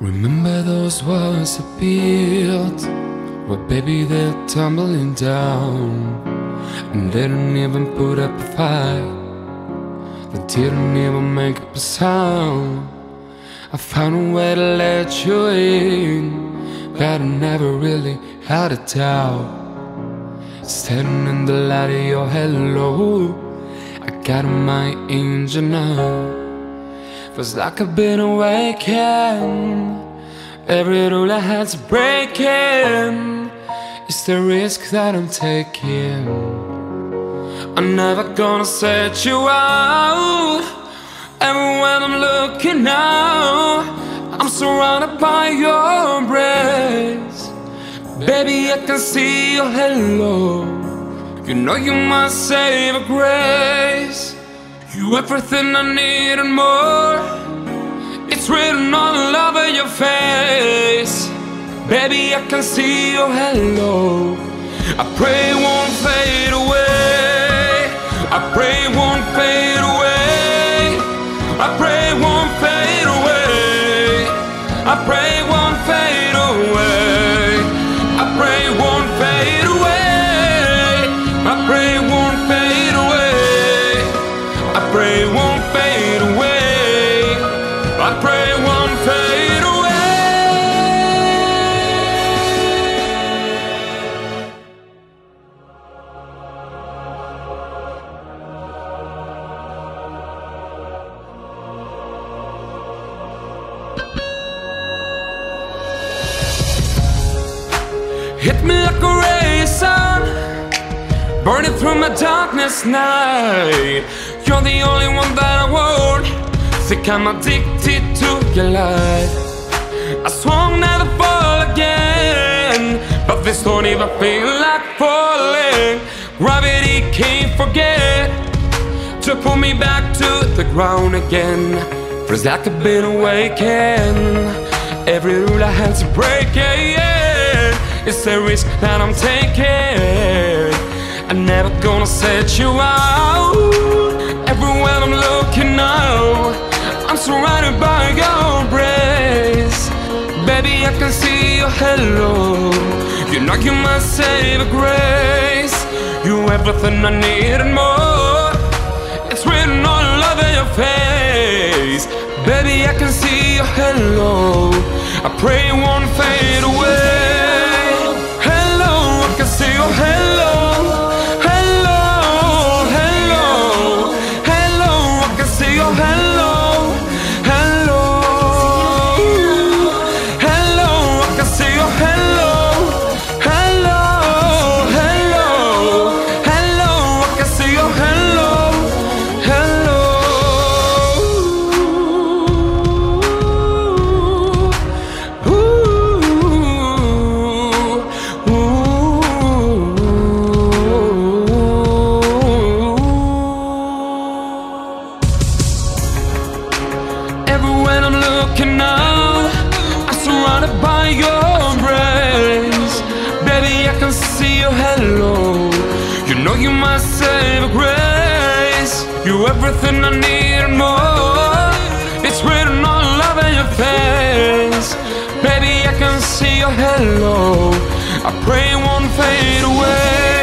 Remember those walls I built Well baby they're tumbling down. And they didn't even put up a fight. They didn't even make up a sound. I found a way to let you in But I never really had a doubt. Standing in the light of your hello I got my angel now Feels like I've been awakened Every rule I had to break in It's the risk that I'm taking. I'm never gonna set you out. And when I'm looking now I'm surrounded by your embrace. Baby, I can see your halo You know you're my saving grace you everything I need and more. It's written all over your face. Baby, I can see your halo I pray it won't fade away. I pray it won't fade Hit me like a ray of sun, burning through my darkness night. You're the only one that I want. Think I'm addicted to your light. I swore I'll never fall again, but this don't even feel like falling. Gravity can't forget to pull me back to the ground again. Feels like I've been awakened. Every rule I had to break, yeah, yeah. It's a risk that I'm taking. I'm never gonna set you out. Everywhere I'm looking now, I'm surrounded by your embrace. Baby, I can see your halo. You know you my saving grace. You everything I need and more. It's written all over your face. Baby, I can see your halo. I pray my saving grace. You're everything I need and more. It's written all over your face. Baby, I can see your halo. I pray it won't fade away.